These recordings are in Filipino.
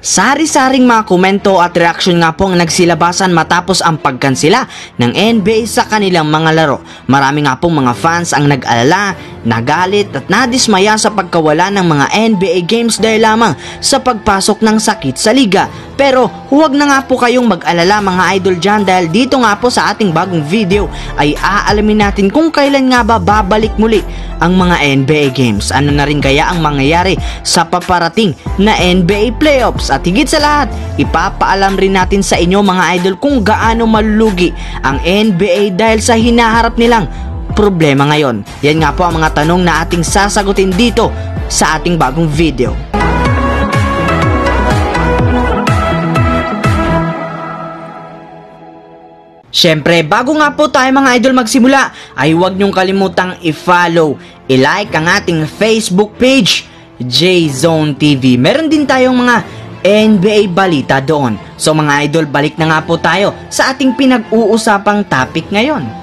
Sari-saring mga komento at reaksyon nga po ang nagsilabasan matapos ang pagkansila ng NBA sa kanilang mga laro. Marami nga pong mga fans ang nag-alala, nagalit at nadismaya sa pagkawala ng mga NBA games dahil lamang sa pagpasok ng sakit sa liga. Pero huwag na nga po kayong mag-alala mga idol dyan dahil dito nga po sa ating bagong video ay aalamin natin kung kailan nga ba babalik muli ang mga NBA games. Ano na rin kaya ang mangyayari sa paparating na NBA playoffs at higit sa lahat, ipapaalam rin natin sa inyo mga idol kung gaano malulugi ang NBA dahil sa hinaharap nilang problema ngayon. Yan nga po ang mga tanong na ating sasagutin dito sa ating bagong video. Siyempre, bago nga po tayo mga idol magsimula, ay huwag niyong kalimutang i-follow, i-like ang ating Facebook page, J-Zone TV. Meron din tayong mga NBA balita doon. So mga idol, balik na nga po tayo sa ating pinag-uusapang topic ngayon.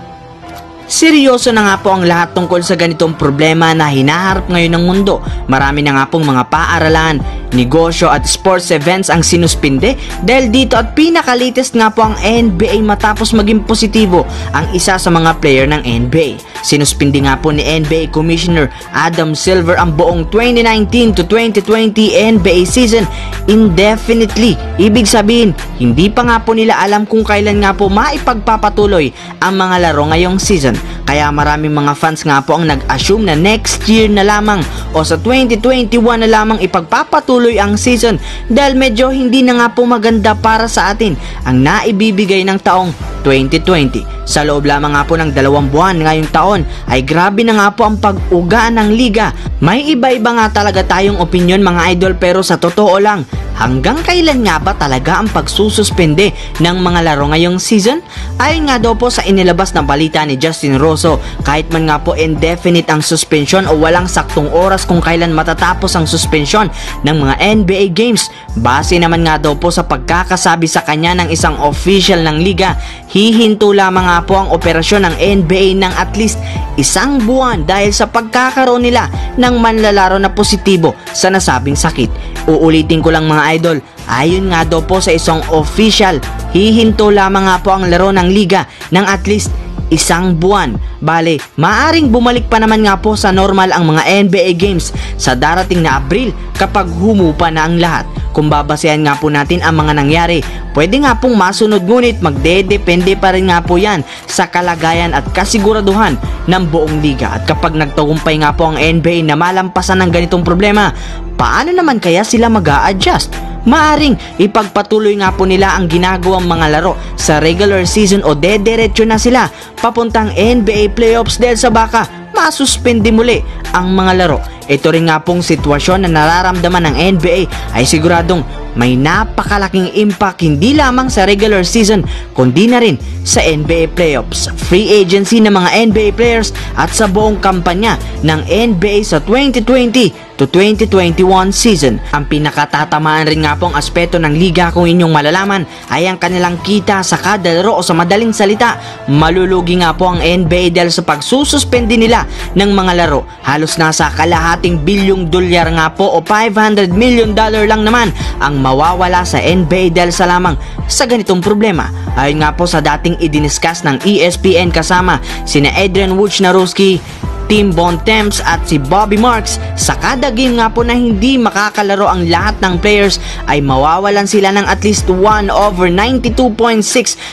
Seryoso na nga po ang lahat tungkol sa ganitong problema na hinaharap ngayon ng mundo. Marami na nga pong mga paaralan, negosyo at sports events ang sinuspinde dahil dito at pinakalitest nga po ang NBA matapos maging positibo ang isa sa mga player ng NBA. Sinuspindi nga po ni NBA Commissioner Adam Silver ang buong 2019 to 2020 NBA season indefinitely. Ibig sabihin, hindi pa nga po nila alam kung kailan nga po maipagpapatuloy ang mga laro ngayong season. Kaya maraming mga fans nga po ang nag-assume na next year na lamang o sa 2021 na lamang ipagpapatuloy ang season dahil medyo hindi na nga po maganda para sa atin ang naibibigay ng taong 2020. Sa loob lamang nga po ng dalawang buwan ngayong taon ay grabe na nga po ang pag-ugaan ng liga. May iba-iba nga talaga tayong opinion mga idol pero sa totoo lang Hanggang kailan nga ba talaga ang pagsususpende ng mga laro ngayong season? Ayon nga daw po sa inilabas na balita ni Justin Rosso, kahit man nga po indefinite ang suspension o walang saktong oras kung kailan matatapos ang suspension ng mga NBA games, base naman nga daw po sa pagkakasabi sa kanya ng isang official ng liga, hihinto lamang nga po ang operasyon ng NBA ng at least isang buwan dahil sa pagkakaroon nila ng manlalaro na positibo sa nasabing sakit. Uulitin ko lang mga idol, ayon nga daw po sa isang official, hihinto lamang nga po ang laro ng liga ng at least isang buwan. Bale, maaring bumalik pa naman nga po sa normal ang mga NBA games sa darating na Abril kapag humupa na ang lahat. Kung babasehan nga po natin ang mga nangyari, pwede nga pong masunod ngunit magdedepende pa rin nga po yan sa kalagayan at kasiguraduhan ng buong liga. At kapag nagtagumpay nga po ang NBA na malampasan ng ganitong problema, paano naman kaya sila mag adjust Maaring ipagpatuloy nga po nila ang ginagawang mga laro sa regular season o dederecho na sila papuntang NBA playoffs dahil sa baka masuspindi muli ang mga laro. Ito rin nga pong sitwasyon na nararamdaman ng NBA ay siguradong may napakalaking impact hindi lamang sa regular season kundi na rin sa NBA playoffs, free agency ng mga NBA players at sa buong kampanya ng NBA sa 2020 to 2021 season. Ang pinakatatamaan rin nga pong aspeto ng liga kung inyong malalaman ay ang kanilang kita sa kada laro o sa madaling salita, malulugi nga po ang NBA dahil sa pagsususpende nila ng mga laro. Halos nasa kalahating bilyong dolyar nga po o 500 million dollar lang naman ang mawawala sa NBA dahil sa lamang sa ganitong problema. Ayon nga po sa dating idiniskas ng ESPN kasama sina Adrian Wojnarowski, Tim Bontemps at si Bobby Marks sa kada game nga po na hindi makakalaro ang lahat ng players ay mawawalan sila ng at least 1 over 92.6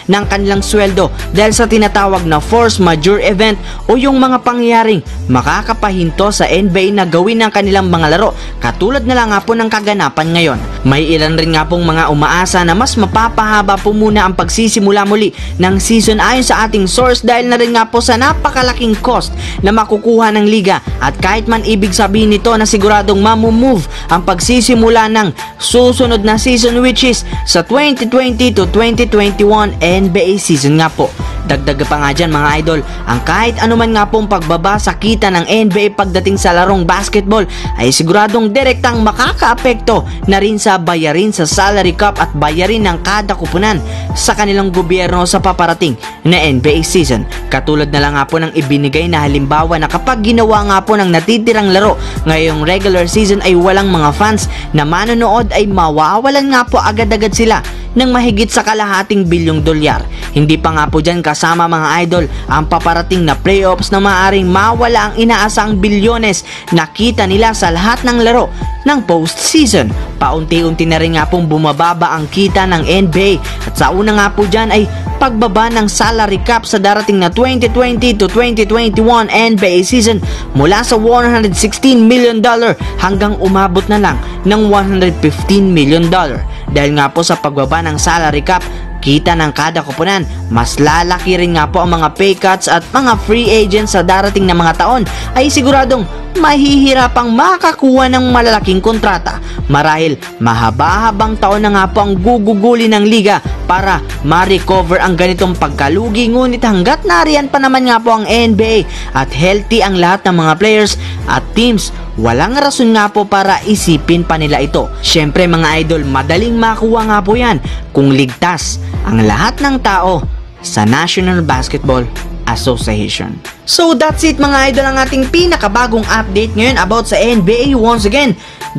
ng kanilang sweldo dahil sa tinatawag na force majeure event o yung mga pangyayaring makakapahinto sa NBA na gawin ng kanilang mga laro katulad na lang nga po ng kaganapan ngayon. May ilan rin nga pong mga umaasa na mas mapapahaba po muna ang pagsisimula muli ng season ayon sa ating source dahil na rin nga po sa napakalaking cost na makukuha makukuha ng liga at kahit man ibig sabihin nito na siguradong mamumove ang pagsisimula ng susunod na season which is sa 2020 to 2021 NBA season nga po. Dagdag pa nga dyan mga idol, ang kahit anuman nga pong pagbaba sa kita ng NBA pagdating sa larong basketball ay siguradong direktang makakaapekto na rin sa bayarin sa salary cap at bayarin ng kada kupunan sa kanilang gobyerno sa paparating na NBA season. Katulad na lang nga po ng ibinigay na halimbawa na kapag ginawa nga po ng natitirang laro ngayong regular season ay walang mga fans na manonood ay mawawalan nga po agad-agad sila ng mahigit sa kalahating bilyong dolyar. Hindi pa nga po dyan kasama mga idol ang paparating na playoffs na maaring mawala ang inaasang bilyones na kita nila sa lahat ng laro ng postseason. Paunti-unti na rin nga pong bumababa ang kita ng NBA at sa una nga po dyan ay pagbaba ng salary cap sa darating na 2020 to 2021 NBA season mula sa 116 million dollar hanggang umabot na lang ng 115 million dollar. Dahil nga po sa pagbaba ng salary cap, kita ng kada kupunan, mas lalaki rin nga po ang mga pay cuts at mga free agents sa darating na mga taon ay siguradong mahihirapang makakuha ng malalaking kontrata. Marahil mahaba-habang taon na nga po ang guguguli ng liga para ma-recover ang ganitong pagkalugi ngunit hanggat nariyan pa naman nga po ang NBA at healthy ang lahat ng mga players at teams walang rason nga po para isipin pa nila ito. Syempre mga idol, madaling makuha nga po yan kung ligtas ang lahat ng tao sa National Basketball Association. So that's it mga idol ang ating pinakabagong update ngayon about sa NBA once again.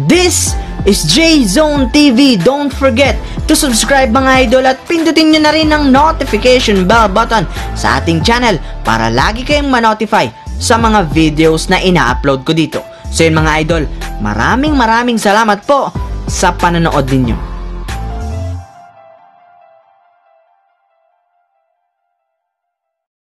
This is J-Zone TV. Don't forget to subscribe mga idol at pindutin nyo na rin ang notification bell button sa ating channel para lagi kayong ma-notify sa mga videos na ina-upload ko dito. So yun mga idol, maraming maraming salamat po sa panonood ninyo.